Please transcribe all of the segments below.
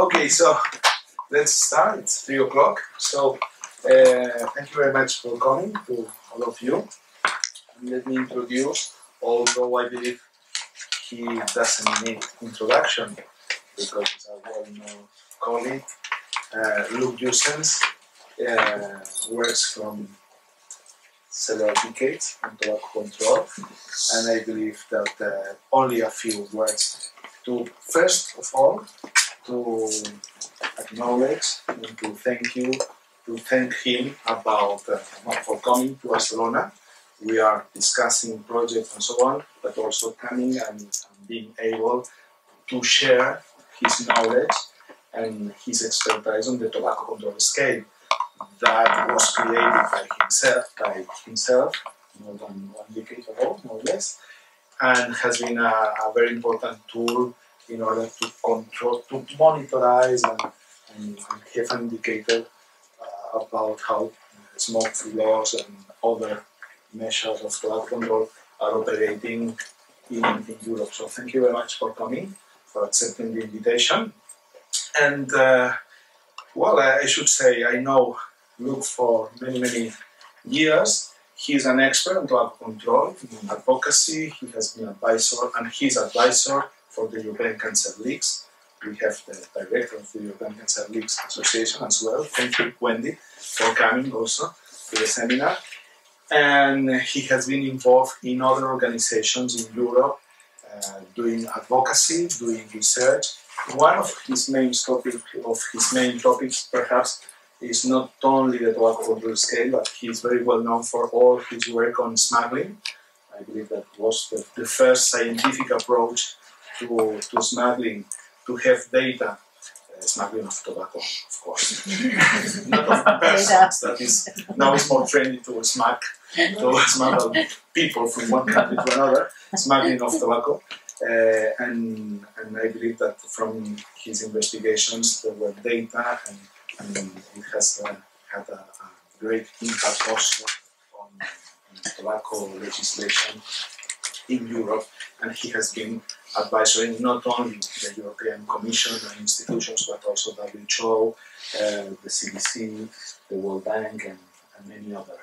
Okay, so let's start. It's three o'clock. So uh, thank you very much for coming to all of you. Let me introduce, although I believe he doesn't need introduction because he's a well-known colleague. Uh, Luk Joossens uh, works from several decades on tobacco control, and I believe that uh, only a few words to first of all to acknowledge and to thank you, to thank him about uh, for coming to Barcelona. We are discussing projects and so on, but also coming and, and being able to share his knowledge and his expertise on the tobacco control scale that was created by himself, by himself more than one decade ago, more or less, and has been a, a very important tool in order to control, to monitorize and, and, have an indicator uh, about how smoke-free laws and other measures of tobacco control are operating in, in Europe. So thank you very much for coming, for accepting the invitation. And uh, well, I should say I know Luk for many, many years. He's an expert on tobacco control, in advocacy. He has been advisor, and he's advisor for the European Cancer Leagues. We have the director of the European Cancer Leagues Association as well. Thank you, Wendy, for coming also to the seminar. And he has been involved in other organizations in Europe, uh, doing advocacy, doing research. One of his main topic of his main topics, perhaps, is not only the tobacco control scale, but he is very well known for all his work on smuggling. I believe that was the, the first scientific approach to, to smuggling, to have data, uh, smuggling of tobacco, of course, not of persons. That is now it's more trendy to smuggle, to smuggle people from one country to another, smuggling of tobacco. Uh, and, and I believe that from his investigations there were data and, and it has uh, had a, a, great impact also on, on tobacco legislation in Europe and he has been advisory not only the European Commission and institutions, but also WHO, uh, the CDC, the World Bank, and, and, many other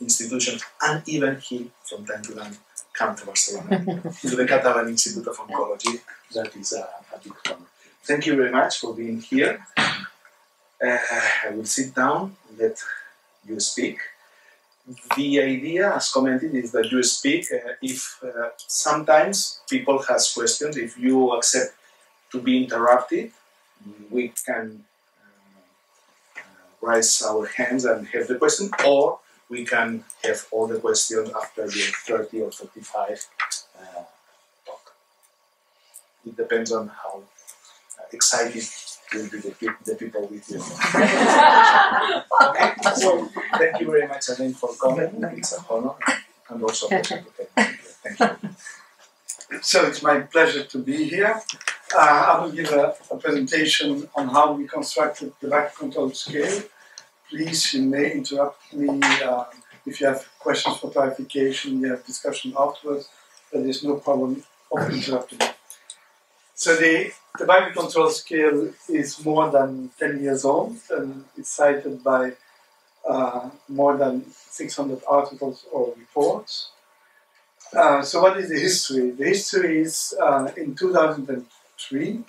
institutions. And even he, from time to time, come to Barcelona, to the Catalan Institute of Oncology. That is a, a big honor. Thank you very much for being here. Uh, I will sit down, and let you speak the idea, as commented, is that you speak. Uh, if uh, sometimes people has questions, if you accept to be interrupted, we can uh, uh raise our hands and have the question, or we can have all the questions after the 30 or 35 uh, talk. It depends on how excited will be the, the people with you. okay, so thank you very much again for coming. It's a honor and also a pleasure to Thank you. So it's my pleasure to be here. Uh, I will give a, a, presentation on how we constructed the back control scale. Please, you may interrupt me uh, if you have questions for clarification, you have discussion afterwards, but there is no problem of interrupting me. So the tobacco control scale is more than 10 years old and it's cited by uh, more than 600 articles or reports. Uh, so what is the history? The history is uh, in 2003,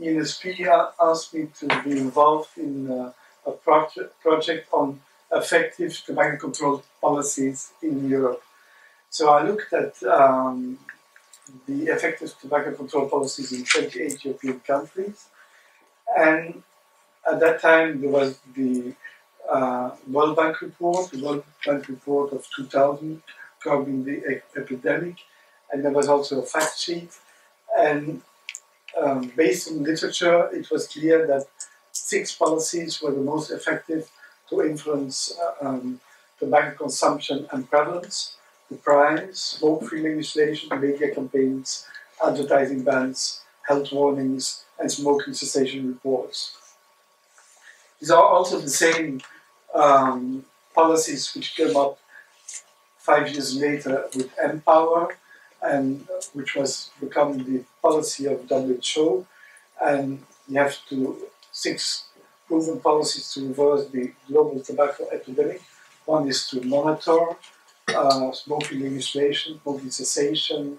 ENSP asked me to be involved in uh, a project, project on effective tobacco control policies in Europe. So I looked at um, the effective tobacco control policies in 28 European countries. And at that time, there was the uh, World Bank report, the World Bank report of 2000 covering the epidemic, and there was also a fact sheet. And um, based on literature, it was clear that six policies were the most effective to influence uh, um, tobacco consumption and prevalence the price, smoke-free legislation, media campaigns, advertising bans, health warnings, and smoking cessation reports. These are also the same um, policies which came up five years later with MPOWER, and which was become the policy of WHO, and you have to six proven policies to reverse the global tobacco epidemic. One is to monitor uh, smoking legislation, smoking cessation,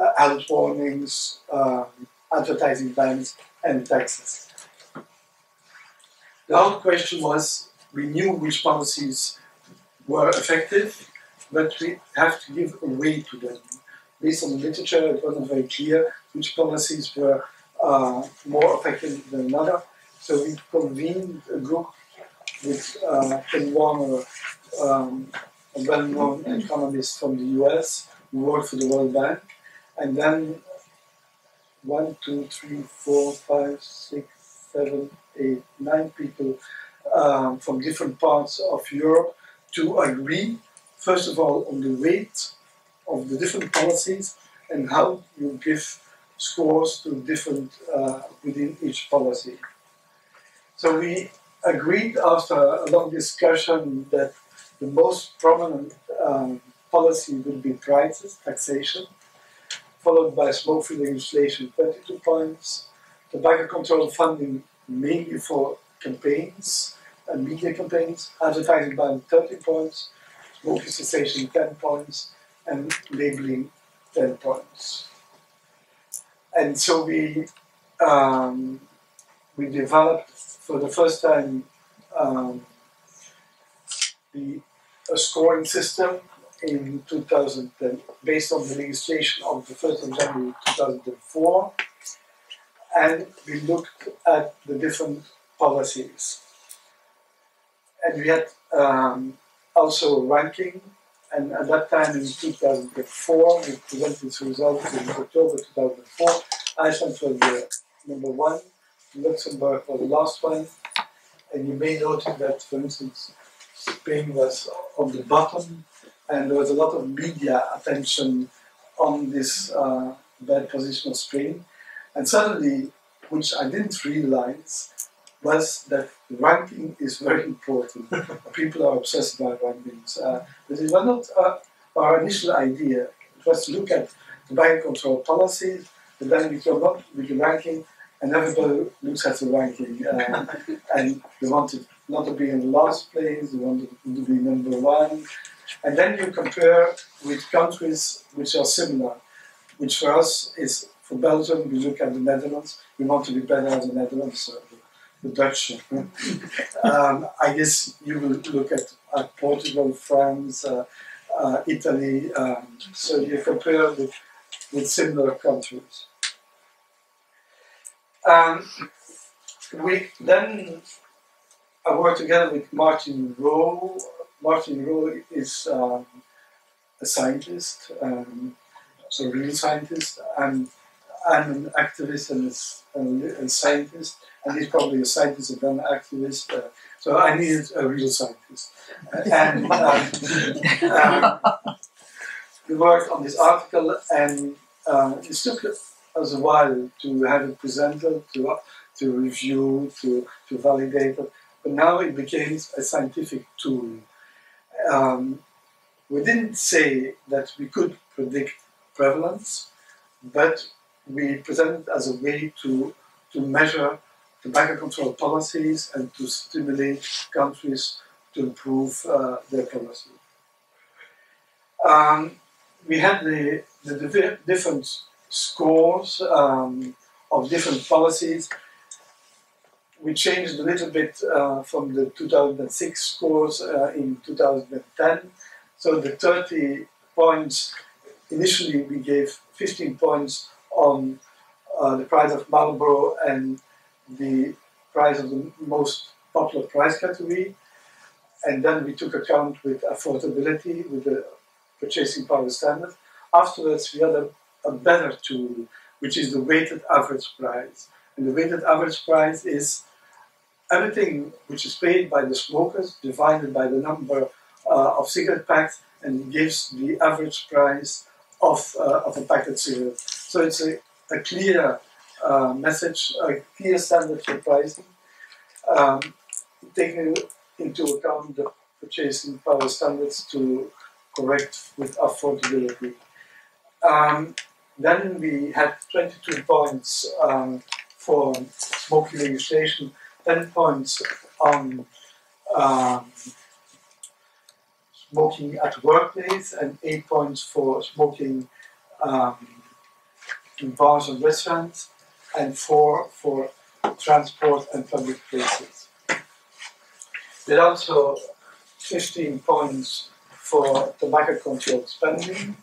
uh, health warnings, um, advertising bans, and taxes. The whole question was we knew which policies were effective, but we have to give a to them. Based on the literature, it wasn't very clear which policies were uh, more effective than another. So we convened a group with uh, Ken um, a well-known economist from the US who worked for the World Bank, and then one, two, three, four, five, six, seven, eight, nine people um, from different parts of Europe to agree, first of all, on the weight of the different policies and how you give scores to different uh, within each policy. So we agreed after a long discussion that the most prominent um, policy would be prices, taxation, followed by smoke-free legislation, 22 points, tobacco control funding mainly for campaigns and media campaigns, advertising ban 30 points, smoking cessation 10 points, and labeling 10 points. And so we um, we developed for the first time um, the a scoring system in 2000 based on the legislation of the 1st of January 2004 and we looked at the different policies. And we had um, also ranking. And at that time in 2004 we presented its results in October 2004 Iceland was the number one. Luxembourg was the last one. And you may note that for instance Spain was on the bottom, and there was a lot of media attention on this uh, bad position of Spain. And suddenly, which I didn't realize, was that ranking is very important. People are obsessed by rankings. Uh, but it was not uh, our initial idea. It was to look at the bank control policies, but then we come up with the ranking, and everybody looks at the ranking. Uh, and they wanted not to be in the last place, you want to be number one. And then you compare with countries which are similar, which for us is, for Belgium, we look at the Netherlands, we want to be better than the Netherlands, so the, the Dutch. um, I guess you will look at, at Portugal, France, uh, uh, Italy, um, so you compare with, with similar countries. Um, we then I work together with Martin Raw. Martin Raw is um, a scientist, um, a real scientist, and I'm an activist and a, a, scientist, and he's probably a scientist and an activist. Uh, so I needed a real scientist. and um, um, we worked on this article, and uh, it took us a while to have it presented, to, to review, to, to validate it. But now it became a scientific tool. Um, we didn't say that we could predict prevalence, but we presented as a way to, to measure tobacco control policies and to stimulate countries to improve uh, their policy. Um, we had the, the different scores um, of different policies we changed a little bit uh, from the 2006 scores uh, in 2010. So the 30 points, initially we gave 15 points on uh, the price of Marlboro and the price of the most popular price category. And then we took account with affordability, with the purchasing power standard. Afterwards, we had a, a better tool, which is the weighted average price. And the weighted average price is everything which is paid by the smokers divided by the number uh, of cigarette packs and gives the average price of, uh, of a packet cigarette. So it's a, a clear uh, message, a clear standard for pricing, um, taking into account the purchasing power standards to correct with affordability. Um, then we had 22 points um, for smoking legislation, 10 points on um, smoking at workplace, and 8 points for smoking um, in bars and restaurants, and 4 for transport and public places. There are also 15 points for tobacco control spending,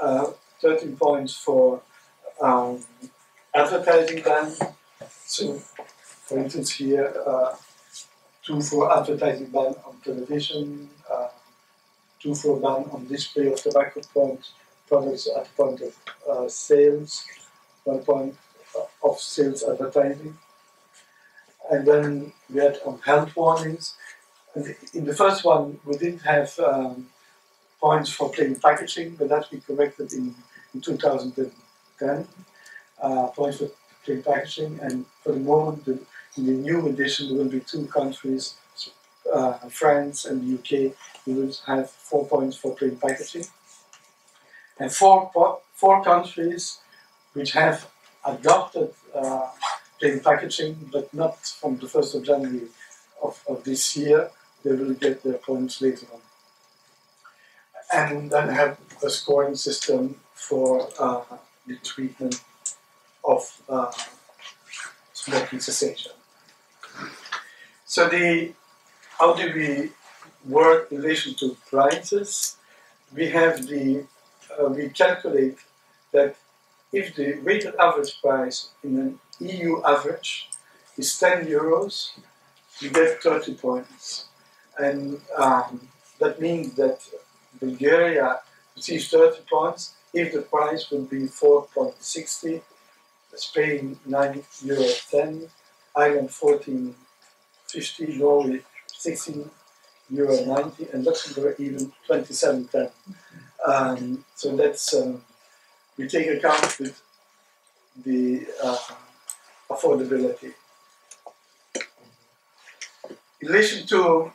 uh, 13 points for um, advertising ban. So, for instance, here, uh, two for advertising ban on television, uh, two for ban on display of tobacco products, products at point of uh, sales, one point of sales advertising. And then we had on health warnings. And in the first one, we didn't have um, points for plain packaging, but that we corrected in, in 2010. Uh, points for plain packaging, and for the moment, the, in the new edition, there will be two countries, uh, France and the UK. We will have four points for plain packaging, and four four countries which have adopted uh, plain packaging, but not from the 1st of January of, of this year. They will get their points later on. And then have a scoring system for uh, the treatment of uh, smoking cessation. So the how do we work in relation to prices? We have the uh, we calculate that if the weighted average price in an EU average is 10 euros, you get 30 points. And um, that means that Bulgaria receives 30 points if the price would be 4.60, Spain 9 euro 10, Ireland 14.50, Norway 16 euro 90, and Luxembourg even 27.10. Um, so that's um, we take account with the uh, affordability. In relation to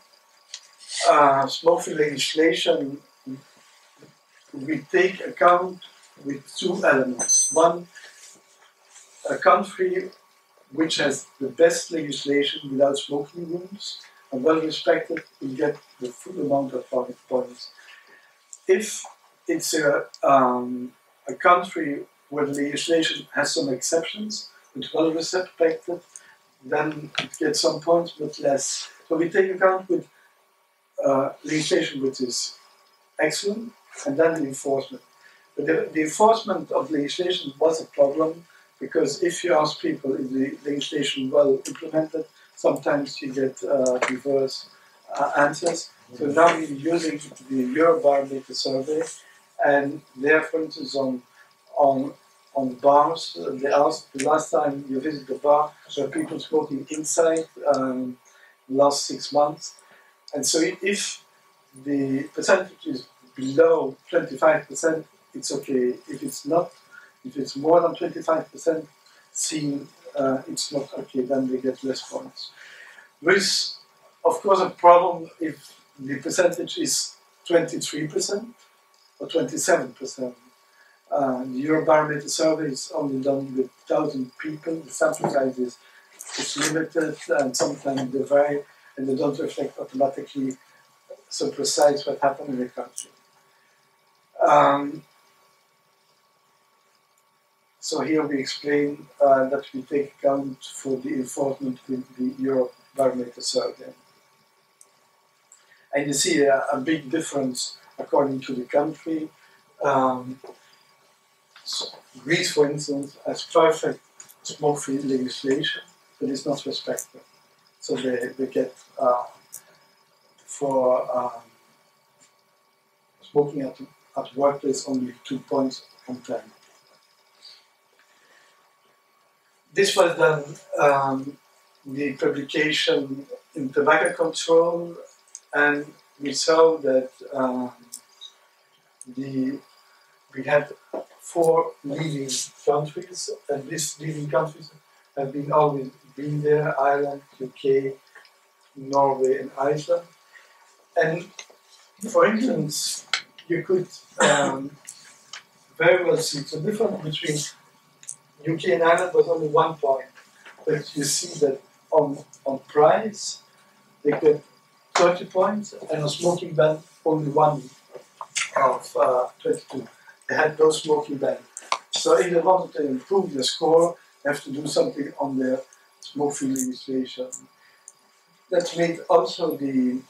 uh, smoke-free legislation, we take account with two elements. One, a country which has the best legislation without smoking rooms and well respected will get the full amount of points. If it's a, um, a country where the legislation has some exceptions, which well respected, then it gets some points but less. So we take account with uh, legislation which is excellent and then the enforcement. But the, the, enforcement of legislation was a problem because if you ask people is the legislation well implemented, sometimes you get uh, reverse uh, answers. So now we're using the Eurobarometer survey, and there, for instance, on on on bars, they asked the last time you visit the bar, were people smoking inside um, last six months, and so if the percentage is below 25%, it's okay. If it's not, if it's more than 25%, seen, uh, it's not okay, then they get less points. There is, of course, a problem if the percentage is 23% or 27%. Uh, the Eurobarometer survey is only done with 1,000 people. The sample size is, is limited and sometimes they vary and they don't reflect automatically so precise what happened in the country. Um, so here we explain uh, that we take account for the enforcement with the Eurobarometer survey. And you see a, a, big difference according to the country. Um, so Greece, for instance, has perfect smoke-free legislation, but it's not respected. So they, they get uh, for um, smoking at at workplace only two points on ten. This was then um, the publication in tobacco control, and we saw that um, the we had four leading countries, and these leading countries have been always been there: Ireland, UK, Norway, and Iceland. And for instance, you could um, very well see the difference between UK and Ireland was only one point. but you see that on on price they get 30 points, and on smoking ban only one of uh, 22. They had no smoking ban. So if they wanted to improve the score, they have to do something on their smoke-free legislation. That made also the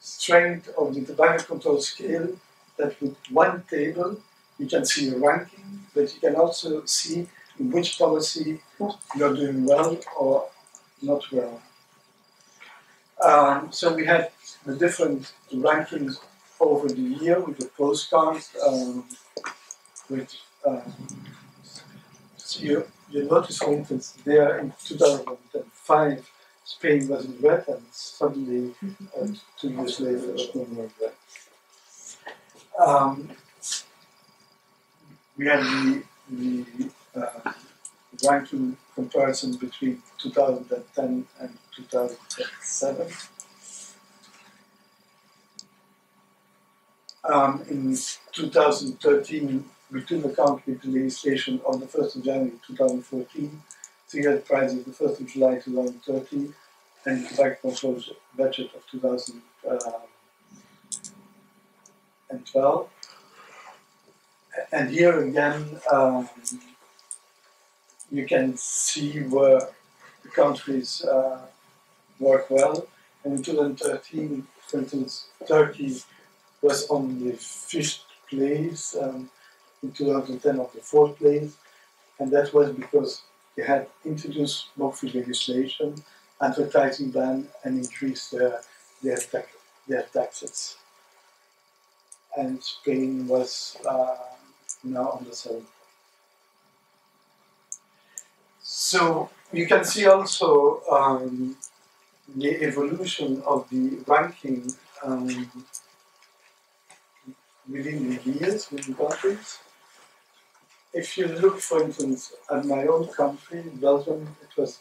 strength of the tobacco control scale that with one table you can see the ranking, but you can also see in which policy you're doing well or not well. Um, so we had the different rankings over the year with the postcards, um, which um, so you, you notice, for instance, there in 2005, Spain was in red, and suddenly, uh, two years later, it was no red. Um, we had the, the uh, ranking comparison between 2010 and 2007. Um, in 2013, we took account with the legislation on the 1st of January 2014, cigarette prices the 1st of July 2013, and tobacco control budget of 2012. And here again, um, you can see where the countries uh, work well. And in 2013, for instance, Turkey was on the fifth place, um, in 2010 on the fourth place, and that was because they had introduced smoke-free legislation, advertising ban, and increased their, their, tax, their taxes. And Spain was uh, now on the seventh. So you can see also um, the evolution of the ranking um, within the years, within countries. If you look, for instance, at my own country, Belgium, it was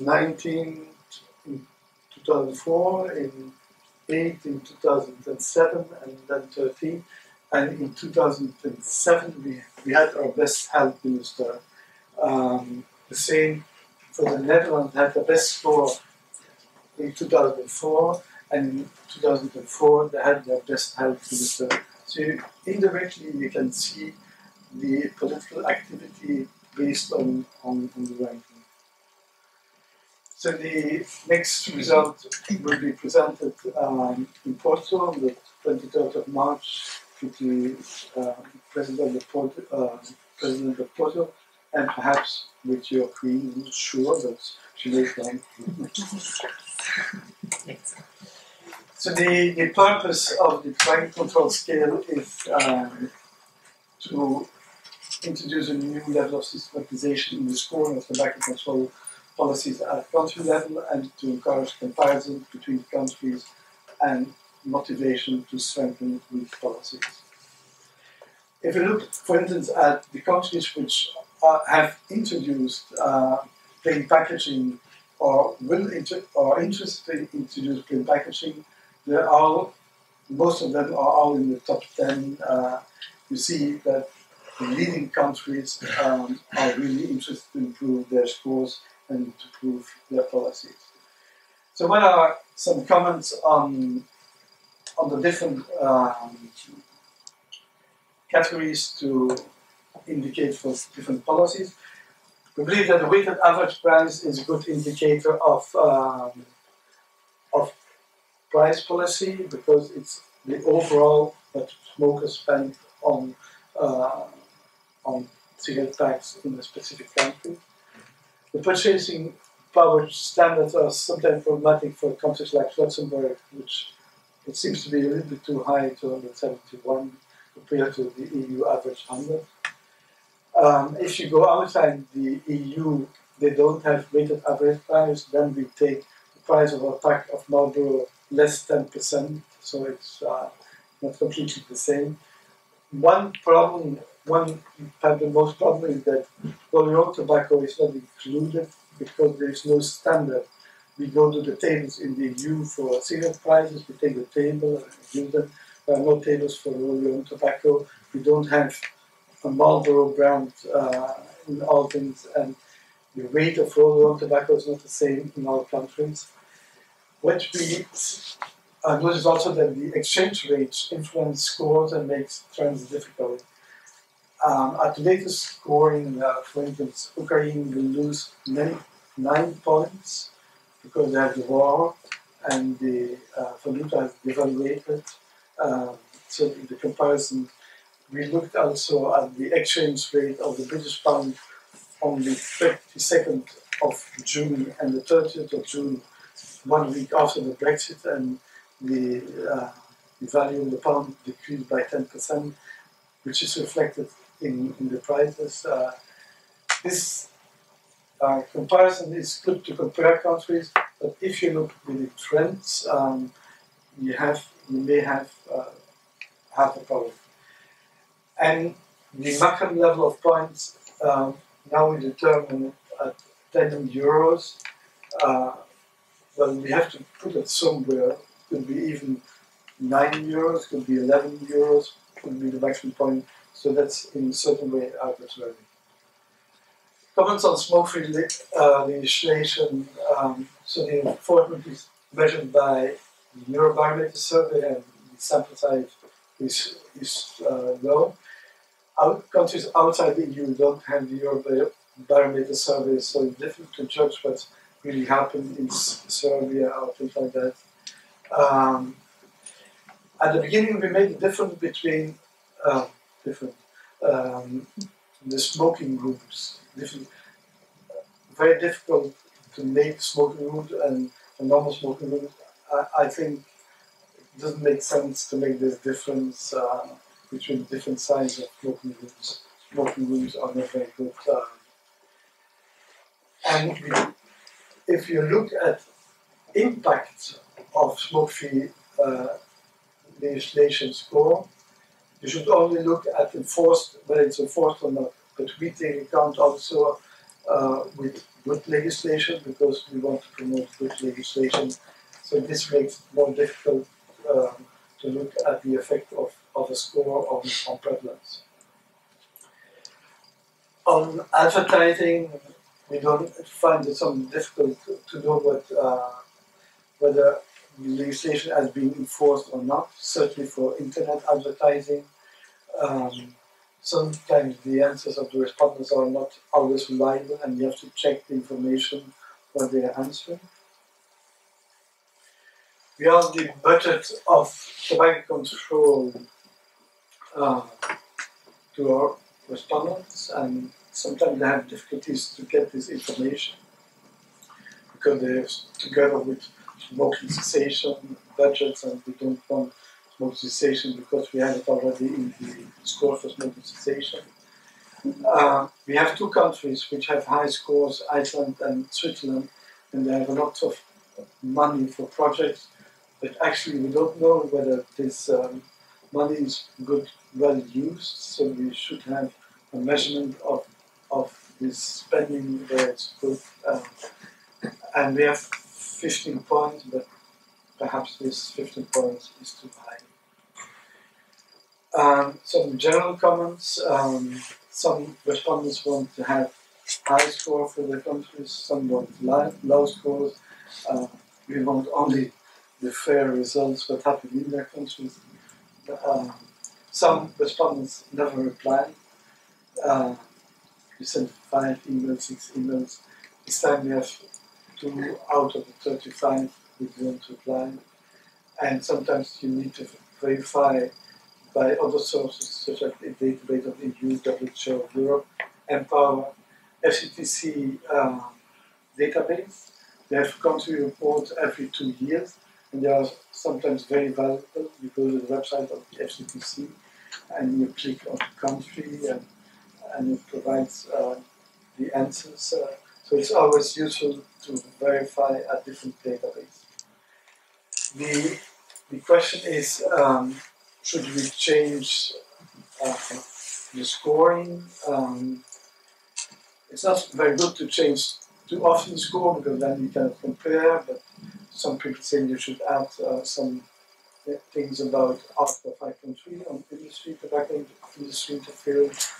19 in 2004, in 8 in 2007, and then 13. And in 2007, we, we had our best health minister. Um, the same for the Netherlands, had the best score in 2004, and in 2004 they had their best health minister. So indirectly you can see the political activity based on, on, on the ranking. So the next result will be presented um, in Porto on the 23rd of March to the uh, president of Porto, uh, president of Porto, and perhaps with your queen. I'm not sure, but she may come. so the, the purpose of the climate control scale is um, to introduce a new level of systematization in the scoring of tobacco control policies at country level and to encourage comparison between countries and motivation to strengthen these policies. If we look, for instance, at the countries which have introduced uh, plain packaging or will inter- or interested in introduce plain packaging, there are most of them are all in the top 10. Uh, you see that the leading countries um, are really interested to improve their scores and to improve their policies. So, what are some comments on on the different um, categories to indicate for different policies? We believe that the weighted average price is a good indicator of um, of price policy because it's the overall that smokers spend on uh, on cigarette packs in a specific country. The purchasing power standards are sometimes problematic for countries like Luxembourg, which it seems to be a little bit too high, 271, compared to the EU average 100. Um, if you go outside the EU, they don't have weighted average price, then we take the price of a pack of Marlboro less 10%, so it's uh, not completely the same. One problem one the most problem is that roll tobacco is not included because there is no standard. We go to the tables in the EU for cigarette prices, we take the table and use them. There are no tables for roll tobacco. We don't have a Marlboro brand uh, in all things, and the rate of roll-on tobacco is not the same in all countries. What we uh, notice also that the exchange rates influence scores and makes trends difficult. Um, at the latest scoring, uh, for instance, Ukraine will lose nine, nine points because they have the war and the uh, has devaluated. Um, so the comparison, we looked also at the exchange rate of the British pound on the 22nd of June and the 30th of June, one week after the Brexit, and the, uh, the value of the pound decreased by 10%, which is reflected in, in the prices. Uh, this uh, comparison is good to compare countries, but if you look at the trends, um, you have you may have uh, have a problem. And the maximum level of points um, now we determine at 10 euros. Uh, well, we have to put it somewhere. Could be even 9 euros, could be 11 euros, could be the maximum point. So that's in a certain way arbitrary. Comments on smoke-free uh, legislation. Um, so the enforcement is measured by the Eurobarometer survey and the sample size is, is uh, low. Out, countries outside the EU don't have the Eurobarometer survey, so it's difficult to judge what really happened in Serbia or things like that. Um, at the beginning, we made a difference between uh, different um, the smoking rooms. Different, very difficult to make smoking rooms and normal smoking room. I, I think it doesn't make sense to make this difference uh, between different sizes of smoking rooms. Smoking rooms are not very good. Uh, and we, if you look at impact of smoke-free uh, legislation score, you should only look at enforced, whether it's enforced or not. But we take account also uh, with good legislation because we want to promote good legislation. So this makes it more difficult um, to look at the effect of, of a score on, on prevalence. On advertising, we don't find it something difficult to know what, uh, whether legislation has been enforced or not, certainly for internet advertising. Um, sometimes the answers of the respondents are not always reliable and you have to check the information when they are answering. We have the budget of tobacco control uh, to our respondents and sometimes they have difficulties to get this information because they're together with smoking cessation budgets and we don't want smoking cessation because we have it already in the score for smoking cessation. Uh, we have two countries which have high scores, Iceland and Switzerland, and they have a lot of money for projects, but actually we don't know whether this um, money is good, well used, so we should have a measurement of, of this spending where it's good. Uh, and we have 15 points, but perhaps this 15 points is too high. Um, some general comments. Um, some respondents want to have high score for their countries, some want low, low scores. Uh, we want only the fair results what happened in their countries. Uh, some respondents never reply. Uh, we sent five emails, six emails. This time we have two out of the 35 we don't reply. And sometimes you need to verify by other sources such as the database of the EU, WHO Europe, MPOWER, FCTC uh, database. They have country reports every two years, and they are sometimes very valuable. You go to the website of the FCTC, and you click on country, and, and it provides uh, the answers. Uh, so it's always useful to verify a different database. The, the question is, um, should we change uh, the scoring? Um, it's not very good to change too often the score because then you cannot compare, but some people say you should add uh, some things about Article 5.3 on industry, tobacco industry interference,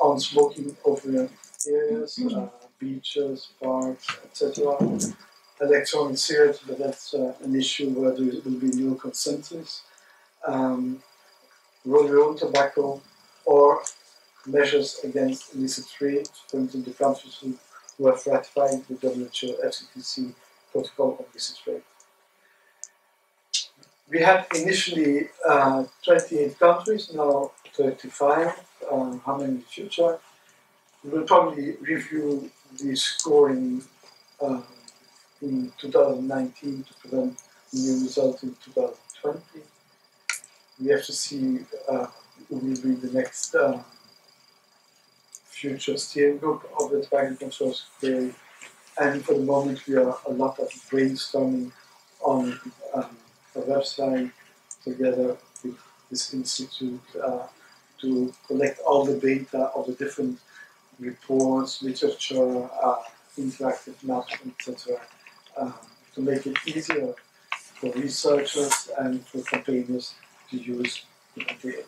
on smoking over areas, uh, beaches, parks, etc. Electronic cigarettes, but that's uh, an issue where there will be no consensus. Um, roll your own tobacco or measures against illicit trade, for instance, the countries who, who have ratified the WHO FCTC protocol on this trade. We had initially uh, 28 countries, now 35. Um, how many in the future? We will probably review the scoring uh, in 2019 to prevent new result in 2020. We have to see uh, who will be the next uh, future steering group of the tobacco control scale. And for the moment, we are a lot of brainstorming on um, a website together with this institute uh, to collect all the data of the different reports, literature, uh, interactive maps, etc., um, to make it easier for researchers and for campaigners to use the material.